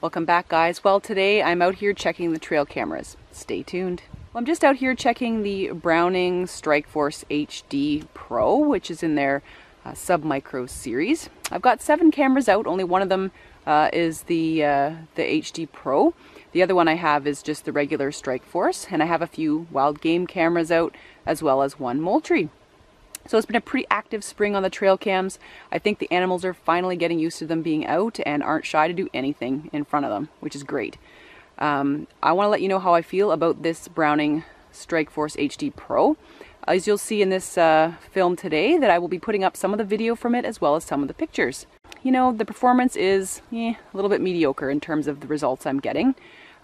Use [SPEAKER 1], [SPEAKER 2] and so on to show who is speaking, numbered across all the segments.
[SPEAKER 1] Welcome back guys. Well today I'm out here checking the trail cameras. Stay tuned. Well, I'm just out here checking the Browning Strikeforce HD Pro which is in their uh, sub-micro series. I've got seven cameras out, only one of them uh, is the, uh, the HD Pro. The other one I have is just the regular Strikeforce and I have a few wild game cameras out as well as one Moultrie. So it's been a pretty active spring on the trail cams. I think the animals are finally getting used to them being out and aren't shy to do anything in front of them, which is great. Um, I want to let you know how I feel about this Browning Strikeforce HD Pro. As you'll see in this uh, film today that I will be putting up some of the video from it as well as some of the pictures. You know, the performance is eh, a little bit mediocre in terms of the results I'm getting.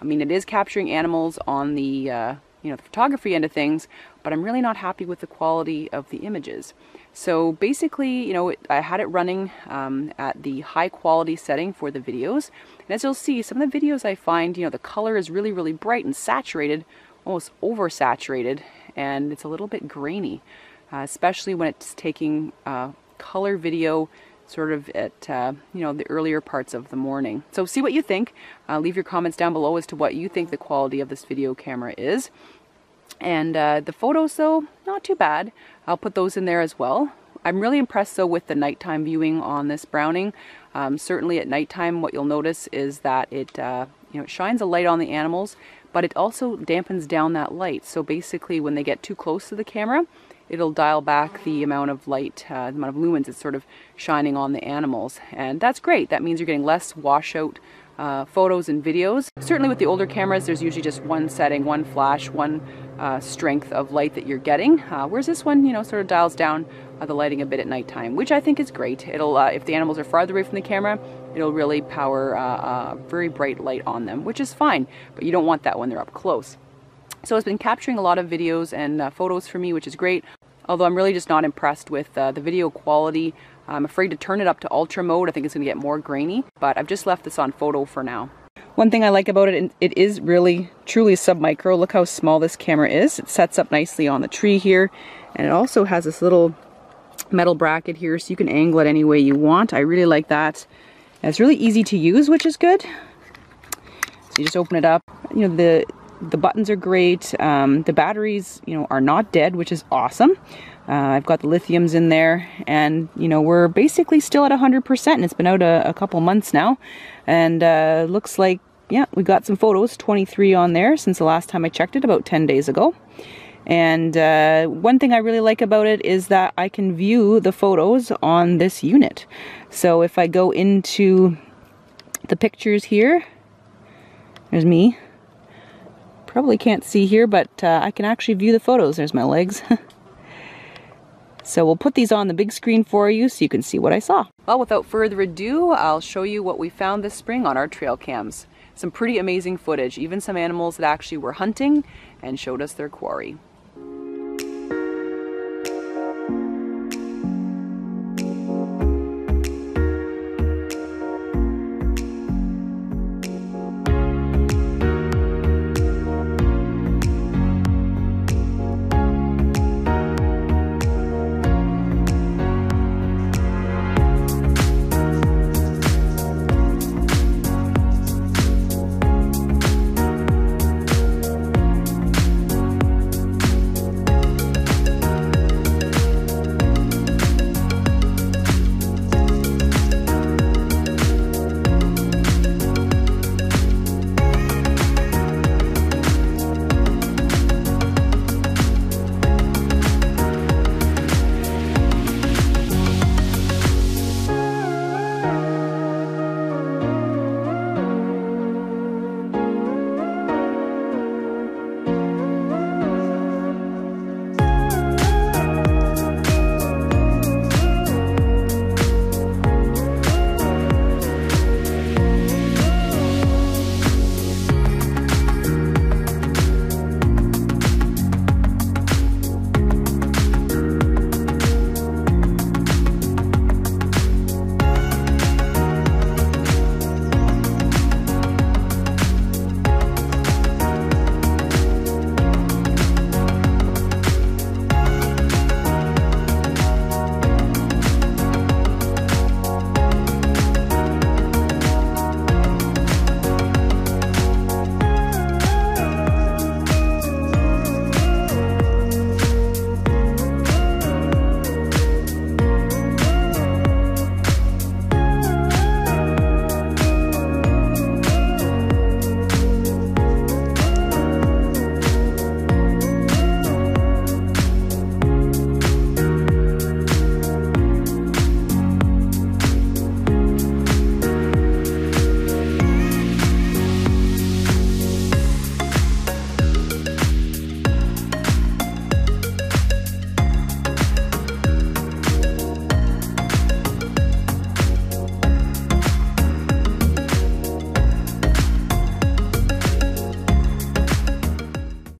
[SPEAKER 1] I mean, it is capturing animals on the uh, you know, the photography end of things, but I'm really not happy with the quality of the images. So basically, you know, I had it running um, at the high quality setting for the videos. And as you'll see, some of the videos I find, you know, the color is really, really bright and saturated, almost oversaturated, and it's a little bit grainy, uh, especially when it's taking uh, color video sort of at uh, you know the earlier parts of the morning. So see what you think. Uh, leave your comments down below as to what you think the quality of this video camera is. And uh, the photos though, not too bad. I'll put those in there as well. I'm really impressed though with the nighttime viewing on this Browning. Um, certainly at nighttime what you'll notice is that it, uh, you know, it shines a light on the animals, but it also dampens down that light. So basically when they get too close to the camera, it'll dial back the amount of light, uh, the amount of lumens it's sort of shining on the animals. And that's great. That means you're getting less washout uh, photos and videos. Certainly with the older cameras, there's usually just one setting, one flash, one uh, strength of light that you're getting. Uh, whereas this one, you know, sort of dials down uh, the lighting a bit at nighttime, which I think is great. It'll, uh, if the animals are farther away from the camera, it'll really power a uh, very bright light on them, which is fine, but you don't want that when they're up close. So it's been capturing a lot of videos and uh, photos for me, which is great. Although I'm really just not impressed with uh, the video quality. I'm afraid to turn it up to ultra mode. I think it's gonna get more grainy, but I've just left this on photo for now. One thing I like about it, it is really truly sub-micro. Look how small this camera is. It sets up nicely on the tree here. And it also has this little metal bracket here so you can angle it any way you want. I really like that. It's really easy to use, which is good. So you just open it up. You know, the the buttons are great. Um, the batteries, you know, are not dead, which is awesome. Uh, I've got the lithiums in there and, you know, we're basically still at 100% and it's been out a, a couple months now. And uh, looks like, yeah, we got some photos, 23 on there since the last time I checked it about 10 days ago. And uh, one thing I really like about it is that I can view the photos on this unit. So if I go into the pictures here, there's me, Probably can't see here, but uh, I can actually view the photos. There's my legs. so we'll put these on the big screen for you so you can see what I saw. Well, without further ado, I'll show you what we found this spring on our trail cams. Some pretty amazing footage, even some animals that actually were hunting and showed us their quarry.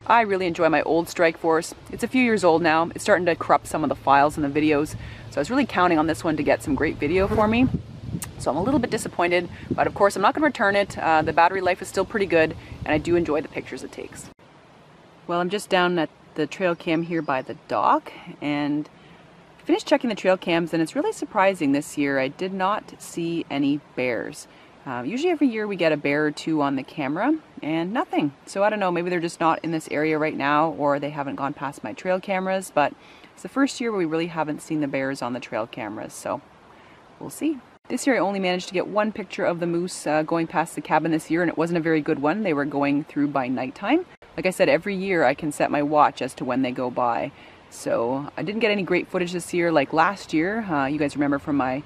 [SPEAKER 1] I really enjoy my old Strike Force. It's a few years old now. It's starting to corrupt some of the files and the videos. So I was really counting on this one to get some great video for me. So I'm a little bit disappointed, but of course I'm not going to return it. Uh, the battery life is still pretty good, and I do enjoy the pictures it takes. Well, I'm just down at the trail cam here by the dock, and finished checking the trail cams, and it's really surprising this year. I did not see any bears. Uh, usually every year we get a bear or two on the camera and nothing. So I don't know, maybe they're just not in this area right now or they haven't gone past my trail cameras, but it's the first year where we really haven't seen the bears on the trail cameras, so we'll see. This year I only managed to get one picture of the moose uh, going past the cabin this year and it wasn't a very good one. They were going through by nighttime. Like I said, every year I can set my watch as to when they go by. So I didn't get any great footage this year like last year. Uh, you guys remember from my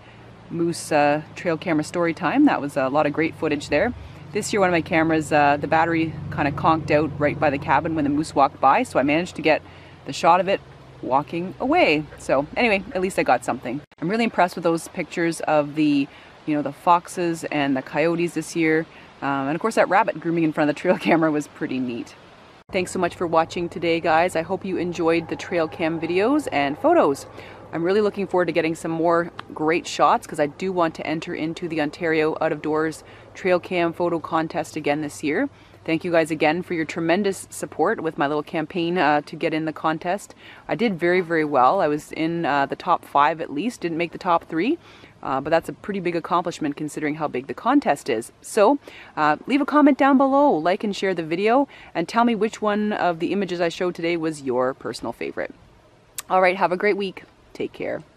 [SPEAKER 1] moose uh, trail camera story time. That was a lot of great footage there. This year one of my cameras, uh, the battery kind of conked out right by the cabin when the moose walked by, so I managed to get the shot of it walking away. So anyway, at least I got something. I'm really impressed with those pictures of the, you know, the foxes and the coyotes this year. Um, and of course that rabbit grooming in front of the trail camera was pretty neat. Thanks so much for watching today, guys. I hope you enjoyed the trail cam videos and photos. I'm really looking forward to getting some more great shots because I do want to enter into the Ontario Out of Doors Trail Cam Photo Contest again this year. Thank you guys again for your tremendous support with my little campaign uh, to get in the contest. I did very, very well. I was in uh, the top five at least, didn't make the top three. Uh, but that's a pretty big accomplishment considering how big the contest is. So uh, leave a comment down below, like and share the video, and tell me which one of the images I showed today was your personal favorite. All right, have a great week. Take care.